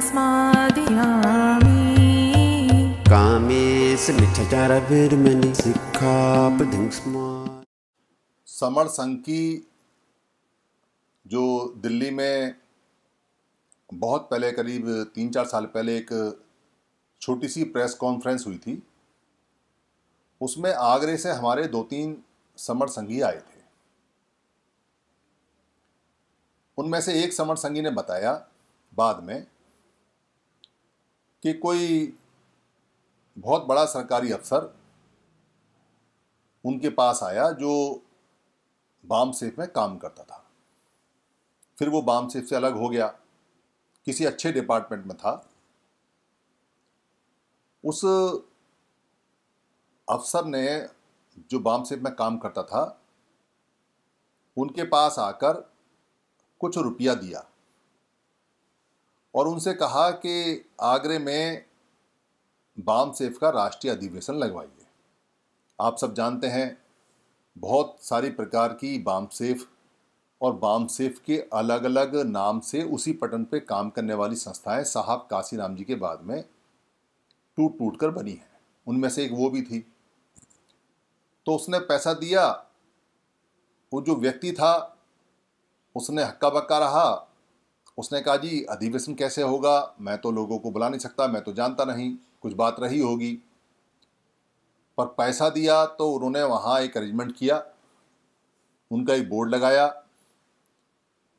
स्मादयामि स्मा समर संघ की जो दिल्ली में बहुत पहले करीब तीन चार साल पहले एक छोटी सी प्रेस कॉन्फ्रेंस हुई थी उसमें आगरे से हमारे दो तीन समर संघी आए थे। उनमें से एक समर संघी ने बताया बाद में कि कोई बहुत बड़ा सरकारी अफसर उनके पास आया जो बाम सेफ़ में काम करता था। फिर वो बाम सेफ़ से अलग हो गया, किसी अच्छे डिपार्टमेंट में था। उस अफसर ने जो बाम सेफ़ में काम करता था, उनके पास आकर कुछ रुपया दिया। और उनसे कहा कि आगरे में बाम सेफ़ का राष्ट्रीय अधिवेशन लगवाइए। आप सब जानते हैं, बहुत सारी प्रकार की बाम सेफ़ और बाम सेफ़ के अलग अलग नाम से उसी पटन पे काम करने वाली संस्थाएँ साहब काशी राम जी के बाद में टूट टूट कर बनी हैं। उनमें से एक वो भी थी। तो उसने पैसा दिया। वो जो व्यक्ति था उसने हक्का बक्का रहा। उसने कहा, जी, अधिवेशन कैसे होगा? मैं तो लोगों को बुला नहीं सकता, मैं तो जानता नहीं। कुछ बात रही होगी। पर पैसा दिया तो उन्होंने वहाँ एक अरेंजमेंट किया। उनका एक बोर्ड लगाया।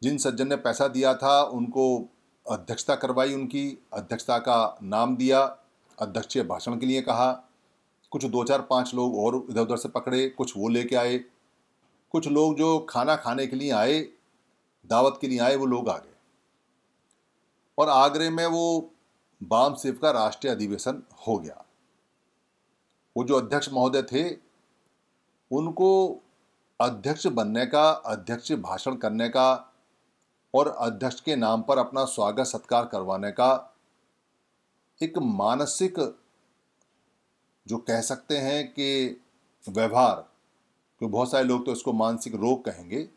जिन सज्जन ने पैसा दिया था, उनको अध्यक्षता करवाई उनकी। अध्यक्षता का नाम दिया। अध्यक्षीय भाषण के लिए कहा। कुछ दो चार पाँच लोग और इधर उधर से पकड़े। कुछ वो लेके आए। कुछ लोग जो खाना खाने के लिए आए। दावत के लिए आए, वो लोग आ गए। और आगरे में वो बाम सेफ़ का राष्ट्रीय अधिवेशन हो गया। वो जो अध्यक्ष महोदय थे, उनको अध्यक्ष बनने का, अध्यक्ष भाषण करने का और अध्यक्ष के नाम पर अपना स्वागत सत्कार करवाने का एक मानसिक जो कह सकते हैं कि व्यवहार, क्योंकि बहुत सारे लोग तो इसको मानसिक रोग कहेंगे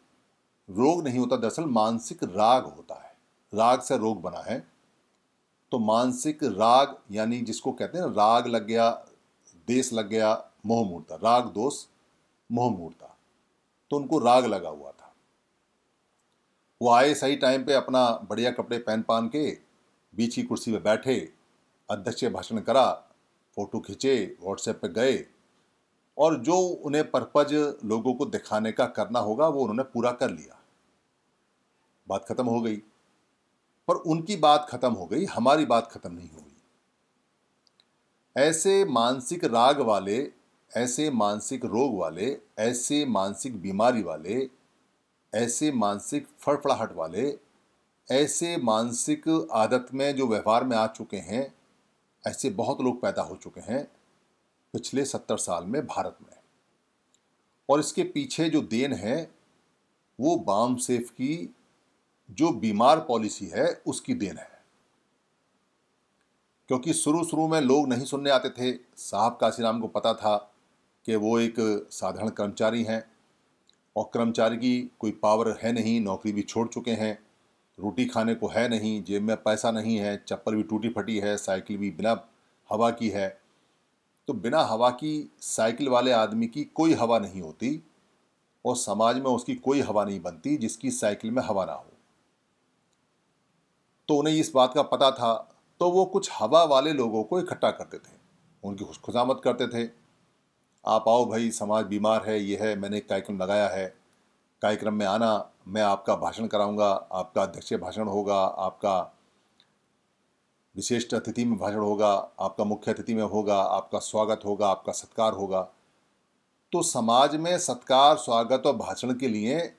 रोग नहीं होता, दरअसल मानसिक राग होता है। राग से रोग बना है। तो मानसिक राग यानी जिसको कहते हैं राग लग गया, देश लग गया, मोह मूर्ता राग दोष, मोह मूर्ता तो उनको राग लगा हुआ था। वो आए सही टाइम पे अपना बढ़िया कपड़े पहन पान के बीच की कुर्सी पे बैठे, अध्यक्ष भाषण करा, फ़ोटो खींचे व्हाट्सएप पे गए। और जो उन्हें पर्पज लोगों को दिखाने का करना होगा, वो उन्होंने पूरा कर लिया। बात खत्म हो गई। पर उनकी बात खत्म हो गई, हमारी बात खत्म नहीं हुई ऐसे मानसिक राग वाले, ऐसे मानसिक रोग वाले, ऐसे मानसिक बीमारी वाले, ऐसे मानसिक फड़फड़ाहट वाले, ऐसे मानसिक आदत में जो व्यवहार में आ चुके हैं, ऐसे बहुत लोग पैदा हो चुके हैं पिछले सत्तर साल में भारत में। और इसके पीछे जो देन है, वो बाम सेफ़ की जो बीमार पॉलिसी है, उसकी देन है। क्योंकि शुरू शुरू में लोग नहीं सुनने आते थे। साहब काशीराम को पता था कि वो एक साधारण कर्मचारी हैं और कर्मचारी की कोई पावर है नहीं, नौकरी भी छोड़ चुके हैं, रोटी खाने को है नहीं, जेब में पैसा नहीं है, चप्पल भी टूटी फटी है, साइकिल भी बिना हवा की है। तो बिना हवा की साइकिल वाले आदमी की कोई हवा नहीं होती और समाज में उसकी कोई हवा नहीं बनती जिसकी साइकिल में हवा ना हो। तो उन्हें इस बात का पता था तो वो कुछ हवा वाले लोगों को इकट्ठा करते थे। उनकी खुशामद करते थे। आप आओ भाई, समाज बीमार है, ये है, मैंने एक कार्यक्रम लगाया है। कार्यक्रम में आना, मैं आपका भाषण कराऊँगा, आपका अध्यक्षीय भाषण होगा, आपका विशिष्ट अतिथि में भाषण होगा, आपका मुख्य अतिथि में होगा, आपका स्वागत होगा, आपका सत्कार होगा। तो समाज में सत्कार, स्वागत और भाषण के लिए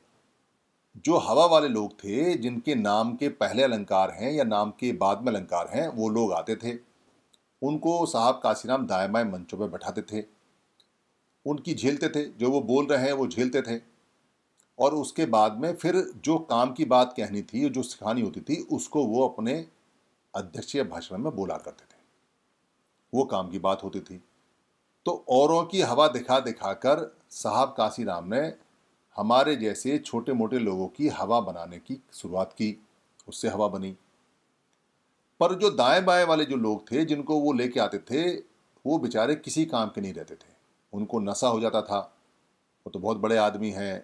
जो हवा वाले लोग थे, जिनके नाम के पहले अलंकार हैं या नाम के बाद में अलंकार हैं, वो लोग आते थे। उनको साहब काशीराम दाएँ बाएँ मंचों पर बैठाते थे। उनकी झेलते थे, जो वो बोल रहे हैं वो झेलते थे। और उसके बाद में फिर जो काम की बात कहनी थी, जो सिखानी होती थी, उसको वो अपने अध्यक्षीय भाषण में बोला करते थे। वो काम की बात होती थी। तो औरों की हवा दिखा दिखा कर साहब काशी राम ने हमारे जैसे छोटे मोटे लोगों की हवा बनाने की शुरुआत की, उससे हवा बनी। पर जो दाएँ बाएँ वाले जो लोग थे, जिनको वो लेके आते थे, वो बेचारे किसी काम के नहीं रहते थे। उनको नशा हो जाता था। वो तो बहुत बड़े आदमी हैं,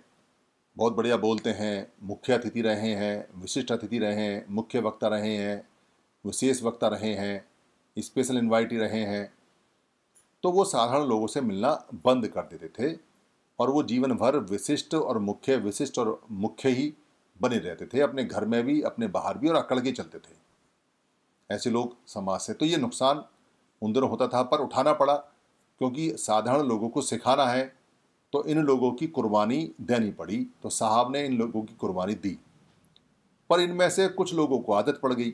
बहुत बढ़िया बोलते हैं, मुख्य अतिथि रहे हैं, विशिष्ट अतिथि रहे हैं, मुख्य वक्ता रहे हैं, विशेष वक्ता रहे हैं स्पेशल इन्वाइटी रहे हैं। तो वो साधारण लोगों से मिलना बंद कर देते थे। और वो जीवन भर विशिष्ट और मुख्य, विशिष्ट और मुख्य ही बने रहते थे। अपने घर में भी, अपने बाहर भी और अकड़ के चलते थे। ऐसे लोग समाज से तो ये नुकसान उन दिनों होता था, पर उठाना पड़ा, क्योंकि साधारण लोगों को सिखाना है तो इन लोगों की कुर्बानी देनी पड़ी तो साहब ने इन लोगों की कुर्बानी दी। पर इनमें से कुछ लोगों को आदत पड़ गई।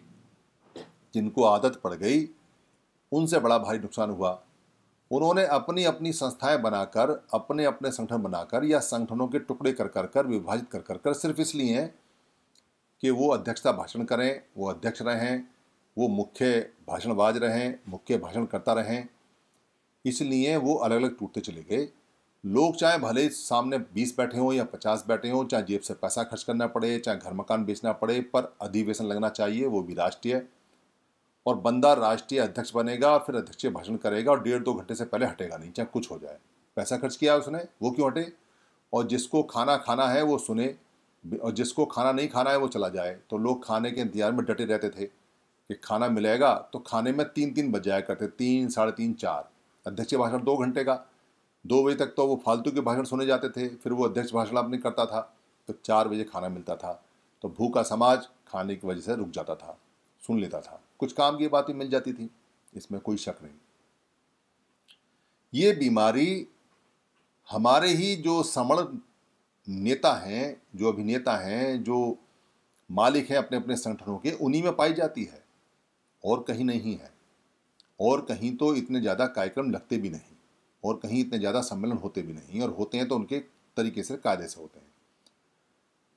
जिनको आदत पड़ गई, उनसे बड़ा भारी नुकसान हुआ। उन्होंने अपनी अपनी संस्थाएँ बनाकर, अपने अपने संगठन बनाकर या संगठनों के टुकड़े कर कर कर, विभाजित कर कर कर सिर्फ़ इसलिए कि वो अध्यक्षता भाषण करें, वो अध्यक्ष रहें, वो मुख्य भाषणबाज रहें, मुख्य भाषण करता रहें। इसलिए वो अलग अलग टूटते चले गए। लोग चाहे भले सामने बीस बैठे हों या पचास बैठे हों, चाहे जेब से पैसा खर्च करना पड़े, चाहे घर मकान बेचना पड़े, पर अधिवेशन लगना चाहिए, वो भी राष्ट्रीय और बंदा राष्ट्रीय अध्यक्ष बनेगा और फिर अध्यक्ष भाषण करेगा और डेढ़ दो घंटे से पहले हटेगा नहीं, चाहे कुछ हो जाए। पैसा खर्च किया उसने, वो क्यों हटे? और जिसको खाना खाना है, वो सुने। और जिसको खाना नहीं खाना है, वो चला जाए। तो लोग खाने के इंतज़ार में डटे रहते थे कि खाना मिलेगा तो खाने में तीन तीन बज जाया करते, तीन, साढ़े तीन, चार। अध्यक्ष भाषण दो घंटे का। दो बजे तक तो वो फालतू के भाषण सुने जाते थे, फिर वो अध्यक्ष भाषण अपने करता था तो चार बजे खाना मिलता था। तो भूखा समाज खाने की वजह से रुक जाता था, सुन लेता था। कुछ काम की बातें मिल जाती थी, इसमें कोई शक नहीं। ये बीमारी हमारे ही जो समण नेता हैं, जो अभिनेता हैं, जो मालिक हैं अपने अपने संगठनों के, उन्हीं में पाई जाती है। और कहीं नहीं है। और कहीं तो इतने ज़्यादा कार्यक्रम लगते भी नहीं। और कहीं इतने ज़्यादा सम्मेलन होते भी नहीं। और होते हैं तो उनके तरीके से, कायदे से होते हैं।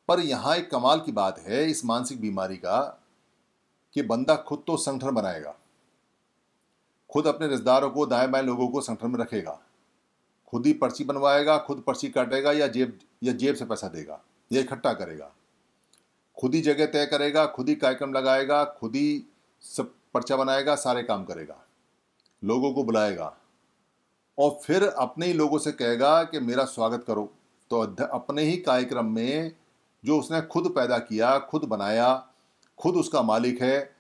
पर यहाँ एक कमाल की बात है, इस मानसिक बीमारी का कि बंदा खुद तो संगठन बनाएगा। खुद अपने रिश्तेदारों को, दाएँ बाएँ लोगों को संगठन में रखेगा। खुद ही पर्ची बनवाएगा, खुद पर्ची काटेगा या जेब या जेब से पैसा देगा, या इकट्ठा करेगा। खुद ही जगह तय करेगा, खुद ही कार्यक्रम लगाएगा, खुद ही सब पर्चा बनाएगा, सारे काम करेगा, लोगों को बुलाएगा और फिर अपने ही लोगों से कहेगा कि मेरा स्वागत करो। तो अपने ही कार्यक्रम में जो उसने खुद पैदा किया, खुद बनाया खुद उसका मालिक है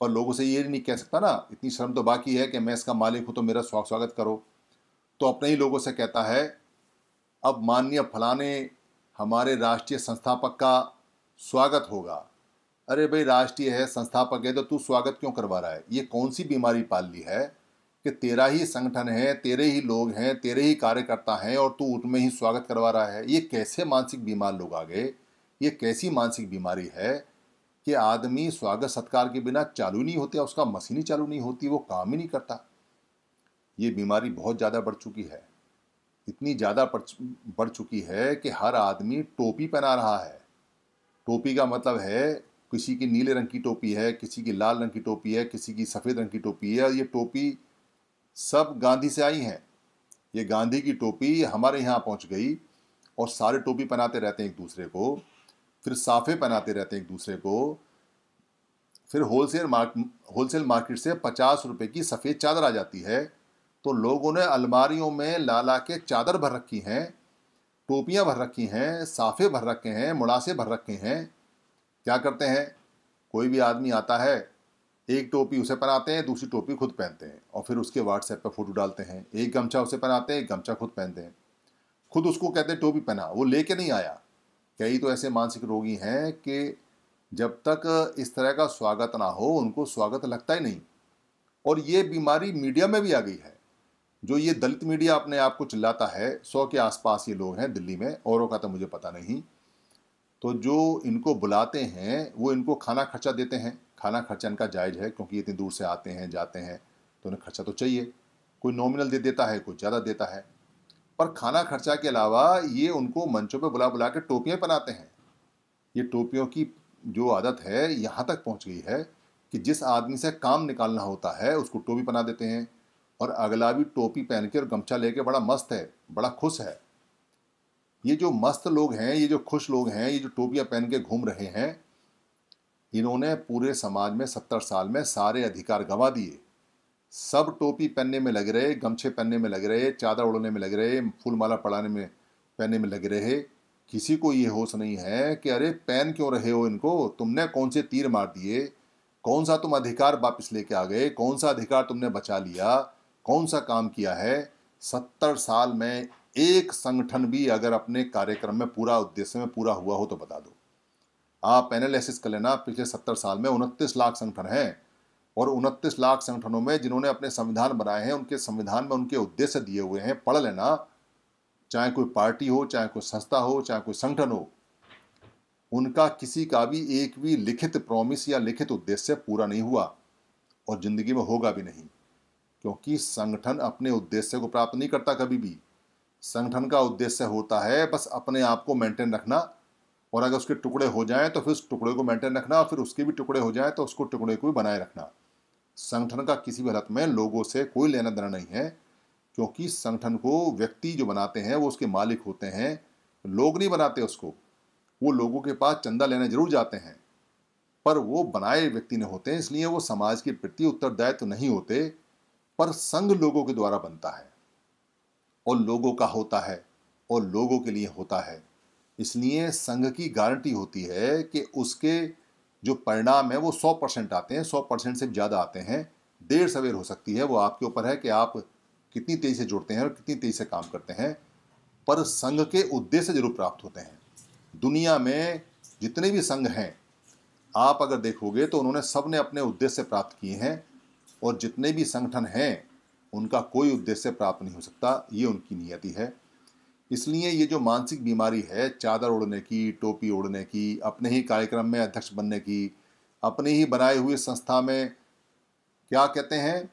और लोगों से ये नहीं कह सकता ना, इतनी शर्म तो बाकी है कि मैं इसका मालिक हूँ तो मेरा स्वागत करो। तो अपने ही लोगों से कहता है, अब माननीय फलाने हमारे राष्ट्रीय संस्थापक का स्वागत होगा। अरे भाई, राष्ट्रीय है, संस्थापक है तो तू स्वागत क्यों करवा रहा है? ये कौन सी बीमारी पाल ली है कि तेरा ही संगठन है, तेरे ही लोग हैं, तेरे ही कार्यकर्ता हैं और तू उनमें ही स्वागत करवा रहा है? ये कैसे मानसिक बीमार लोग आ गए? ये कैसी मानसिक बीमारी है कि आदमी स्वागत सत्कार के बिना चालू नहीं होते, उसका मशीन चालू नहीं होती, वो काम ही नहीं करता। ये बीमारी बहुत ज़्यादा बढ़ चुकी है। इतनी ज़्यादा बढ़ चुकी है कि हर आदमी टोपी पहना रहा है। टोपी का मतलब है, किसी की नीले रंग की टोपी है, किसी की लाल रंग की टोपी है, किसी की सफ़ेद रंग की टोपी है और ये टोपी सब गांधी से आई हैं। ये गांधी की टोपी हमारे यहाँ पहुँच गई और सारे टोपी पहनाते रहते हैं एक दूसरे को। फिर साफे पहनाते रहते हैं एक दूसरे को। फिर होलसेल मार्क होलसेल मार्केट से पचास रुपए की सफ़ेद चादर आ जाती है। तो लोगों ने अलमारियों में ला ला के चादर भर रखी हैं, टोपियाँ भर रखी हैं, साफे भर रखे हैं, मुड़ासे भर रखे हैं। क्या करते हैं? कोई भी आदमी आता है, एक टोपी उसे पहनाते हैं, दूसरी टोपी खुद पहनते हैं और फिर उसके व्हाट्सएप पर फ़ोटो डालते हैं। एक गमछा उसे पहनाते हैं, एक गमछा खुद पहनते हैं। खुद उसको कहते हैं, टोपी पहना। वो लेके नहीं आया। कई तो ऐसे मानसिक रोगी हैं कि जब तक इस तरह का स्वागत ना हो, उनको स्वागत लगता ही नहीं। और ये बीमारी मीडिया में भी आ गई है। जो ये दलित मीडिया अपने आप को चिल्लाता है, सौ के आसपास ये लोग हैं दिल्ली में, औरों का तो मुझे पता नहीं। तो जो इनको बुलाते हैं, वो इनको खाना खर्चा देते हैं। खाना खर्चा इनका जायज़ है, क्योंकि इतनी दूर से आते हैं, जाते हैं तो उन्हें खर्चा तो चाहिए। कोई नॉमिनल दे देता है, कोई ज़्यादा देता है। पर खाना खर्चा के अलावा ये उनको मंचों पे बुला बुला के टोपियाँ पहनाते हैं। ये टोपियों की जो आदत है, यहाँ तक पहुँच गई है कि जिस आदमी से काम निकालना होता है, उसको टोपी पहना देते हैं। और अगला भी टोपी पहन के और गमछा लेके बड़ा मस्त है, बड़ा खुश है। ये जो मस्त लोग हैं, ये जो खुश लोग हैं, ये जो टोपियाँ पहन के घूम रहे हैं, इन्होंने पूरे समाज में सत्तर साल में सारे अधिकार गंवा दिए। सब टोपी पहनने में लग रहे, गमछे पहनने में लग रहे, चादर उड़ने में लग रहे फूल माला पड़ाने में, पहनने में लग रहे। किसी को ये होश नहीं है कि अरे पहन क्यों रहे हो इनको? तुमने कौन से तीर मार दिए? कौन सा तुम अधिकार वापस लेके आ गए? कौन सा अधिकार तुमने बचा लिया? कौन सा काम किया है? सत्तर साल में एक संगठन भी अगर अपने कार्यक्रम में, पूरा उद्देश्य में पूरा हुआ हो तो बता दो। आप एनालिसिस कर लेना, पिछले सत्तर साल में उनतीस लाख संगठन हैं। और उनतीस लाख संगठनों में जिन्होंने अपने संविधान बनाए हैं, उनके संविधान में उनके उद्देश्य दिए हुए हैं, पढ़ लेना। चाहे कोई पार्टी हो, चाहे कोई संस्था हो, चाहे कोई संगठन हो, उनका किसी का भी एक भी लिखित प्रॉमिस या लिखित उद्देश्य पूरा नहीं हुआ और ज़िंदगी में होगा भी नहीं। क्योंकि संगठन अपने उद्देश्य को प्राप्त नहीं करता कभी भी। संगठन का उद्देश्य होता है बस अपने आप को मेंटेन रखना और अगर उसके टुकड़े हो जाएँ तो फिर उस टुकड़े को मेंटेन रखना और फिर उसके भी टुकड़े हो जाएँ तो उसको टुकड़े को भी बनाए रखना। संगठन का किसी भी हालत में लोगों से कोई लेना देना नहीं है, क्योंकि संगठन को व्यक्ति जो बनाते हैं, वो उसके मालिक होते हैं। लोग नहीं बनाते उसको। वो लोगों के पास चंदा लेने ज़रूर जाते हैं। पर वो बनाए व्यक्ति ने होते हैं इसलिए वो समाज के प्रति उत्तरदायित्व तो नहीं होते, पर संघ लोगों के द्वारा बनता है। और लोगों का होता है, और लोगों के लिए होता है। इसलिए संघ की गारंटी होती है कि उसके जो परिणाम है वो सौ परसेंट आते हैं, सौ परसेंट से ज़्यादा आते हैं। देर सवेर हो सकती है, वो आपके ऊपर है कि आप कितनी तेज़ी से जुड़ते हैं और कितनी तेज़ी से काम करते हैं, पर संघ के उद्देश्य ज़रूर प्राप्त होते हैं। दुनिया में जितने भी संघ हैं, आप अगर देखोगे तो उन्होंने सबने अपने उद्देश्य प्राप्त किए हैं और जितने भी संगठन हैं, उनका कोई उद्देश्य प्राप्त नहीं हो सकता, ये उनकी नियति है। इसलिए ये जो मानसिक बीमारी है, चादर उड़ने की, टोपी उड़ने की, अपने ही कार्यक्रम में अध्यक्ष बनने की, अपने ही बनाए हुए संस्था में, क्या कहते हैं,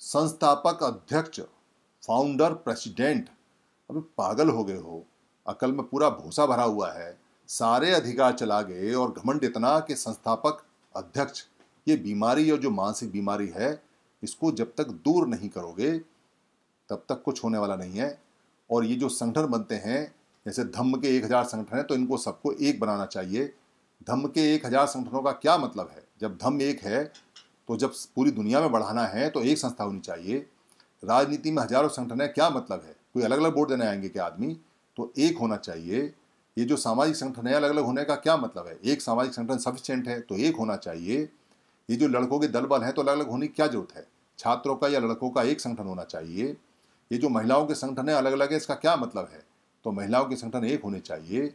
संस्थापक अध्यक्ष फाउंडर प्रेसिडेंट अभी पागल हो गए हो, अकल में पूरा भूसा भरा हुआ है, सारे अधिकार चला गए और घमंड इतना कि संस्थापक अध्यक्ष, ये बीमारी और जो मानसिक बीमारी है, इसको जब तक दूर नहीं करोगे, तब तक कुछ होने वाला नहीं है। और ये जो संगठन बनते हैं, जैसे धम्म के एक हज़ार संगठन है तो इनको सबको एक बनाना चाहिए। धम्म के एक हज़ार संगठनों का क्या मतलब है? जब धम्म एक है तो जब पूरी दुनिया में बढ़ाना है तो एक संस्था होनी चाहिए। राजनीति में हज़ारों संगठन है, क्या मतलब है? कोई अलग अलग वोट देने आएँगे क्या आदमी? तो एक होना चाहिए। ये जो सामाजिक संगठन है अलग अलग होने का क्या मतलब है? एक सामाजिक संगठन सफिशियंट है तो एक होना चाहिए। ये जो लड़कों के दल बल हैं तो अलग अलग होने की क्या ज़रूरत है? छात्रों का या लड़कों का एक संगठन होना चाहिए। ये जो महिलाओं के संगठन है अलग अलग है, इसका क्या मतलब है? तो महिलाओं के संगठन एक होने चाहिए।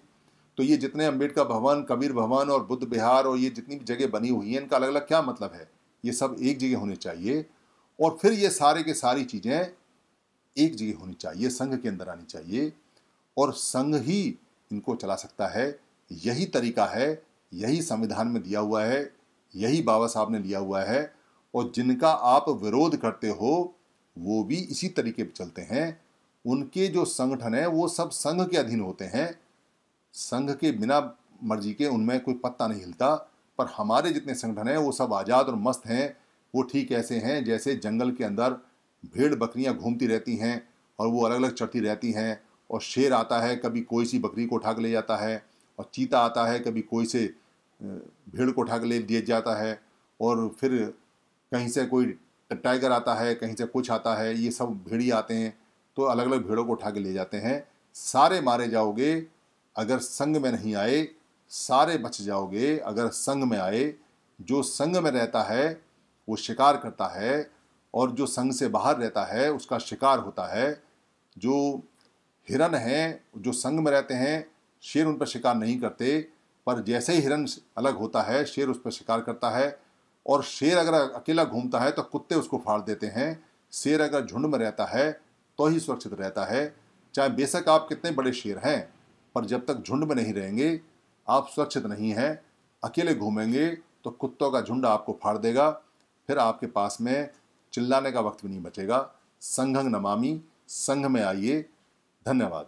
तो ये जितने अंबेडकर भवन, कबीर भवन और बुद्ध बिहार और ये जितनी भी जगह बनी हुई हैं, इनका अलग अलग क्या मतलब है? ये सब एक जगह होने चाहिए और फिर ये सारे के सारी चीज़ें एक जगह होनी चाहिए, संघ के अंदर आनी चाहिए और संघ ही इनको चला सकता है। यही तरीका है, यही संविधान में दिया हुआ है, यही बाबा साहब ने लिया हुआ है और जिनका आप विरोध करते हो वो भी इसी तरीके पर चलते हैं। उनके जो संगठन है, वो सब संघ के अधीन होते हैं। संघ के बिना मर्ज़ी के उनमें कोई पत्ता नहीं हिलता, पर हमारे जितने संगठन हैं, वो सब आज़ाद और मस्त हैं। वो ठीक ऐसे हैं जैसे जंगल के अंदर भेड़ बकरियाँ घूमती रहती हैं और वो अलग अलग चढ़ती रहती हैं और शेर आता है, कभी कोई सी बकरी को उठा के ले जाता है और चीता आता है, कभी कोई से भेड़ को उठा के ले दिया जाता है और फिर कहीं से कोई टाइगर आता है, कहीं से कुछ आता है, ये सब भेड़ी आते हैं तो अलग अलग भेड़ों को उठा के ले जाते हैं। सारे मारे जाओगे, अगर संग में नहीं आए, सारे बच जाओगे, अगर संग में आए। जो संग में रहता है, वो शिकार करता है, और जो संग से बाहर रहता है, उसका शिकार होता है। जो हिरन हैं, जो संग में रहते हैं, शेर उन पर शिकार नहीं करते, पर जैसे ही हिरन अलग होता है, शेर उस पर शिकार करता है और शेर अगर अकेला घूमता है तो कुत्ते उसको फाड़ देते हैं। शेर अगर झुंड में रहता है तो ही सुरक्षित रहता है। चाहे बेशक आप कितने बड़े शेर हैं, पर जब तक झुंड में नहीं रहेंगे, आप सुरक्षित नहीं हैं, अकेले घूमेंगे तो कुत्तों का झुंड आपको फाड़ देगा। फिर आपके पास में चिल्लाने का वक्त भी नहीं बचेगा। संघंग नमामि संघ में आइए। धन्यवाद।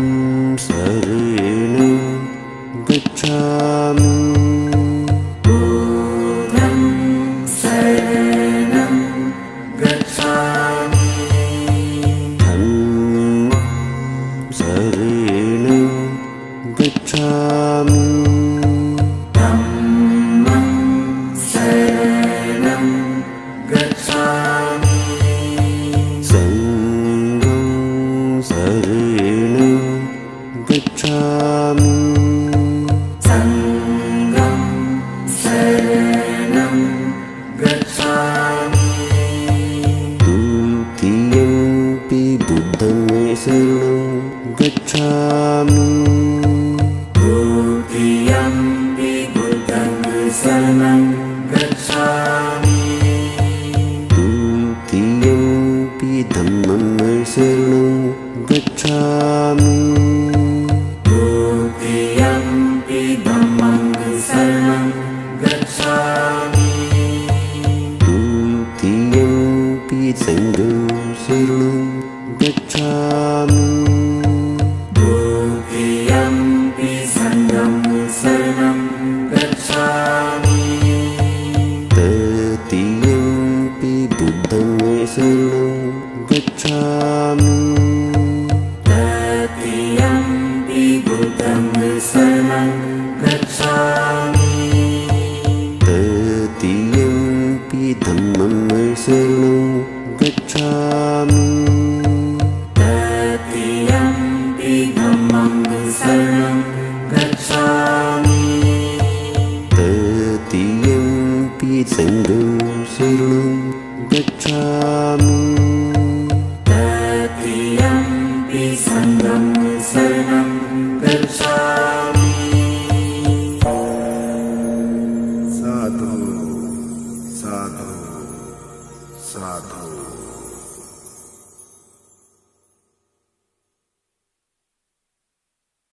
शरणं गच्छामि